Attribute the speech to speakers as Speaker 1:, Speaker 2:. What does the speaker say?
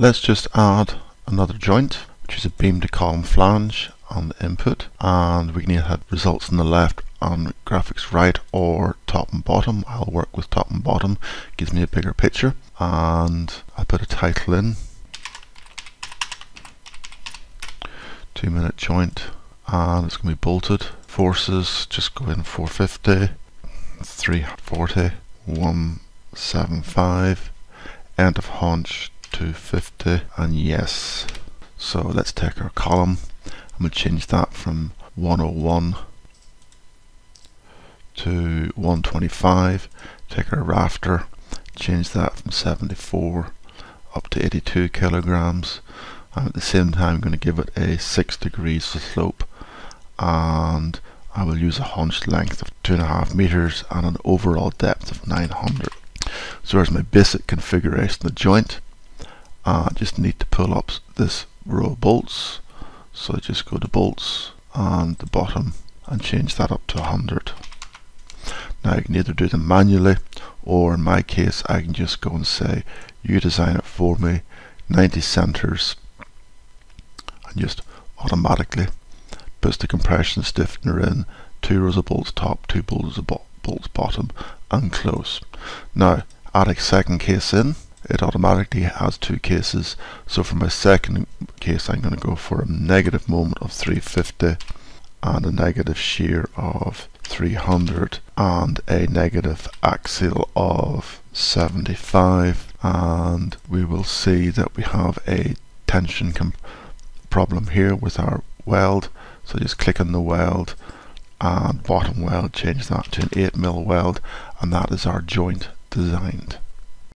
Speaker 1: let's just add another joint which is a beam to column flange on the input and we can either have results on the left and graphics right or top and bottom. I'll work with top and bottom, gives me a bigger picture and I'll put a title in. Two minute joint and it's going to be bolted. Forces just go in 450, 340, 175, end of haunch 250 and yes. So let's take our column I'm going to change that from 101 to 125 take our rafter change that from 74 up to 82 kilograms and at the same time I'm going to give it a 6 degrees slope and I will use a haunch length of 2.5 meters and an overall depth of 900 so there's my basic configuration of the joint I just need to pull up this row of bolts. So just go to bolts and the bottom and change that up to 100 now you can either do them manually or in my case I can just go and say you design it for me 90 centers and just automatically puts the compression stiffener in two rows of bolts top two bolts of bo bolts bottom and close. Now add a second case in it automatically has two cases. So for my second case I'm going to go for a negative moment of 350 and a negative shear of 300 and a negative axial of 75 and we will see that we have a tension problem here with our weld. So just click on the weld and bottom weld change that to an 8 mil weld and that is our joint designed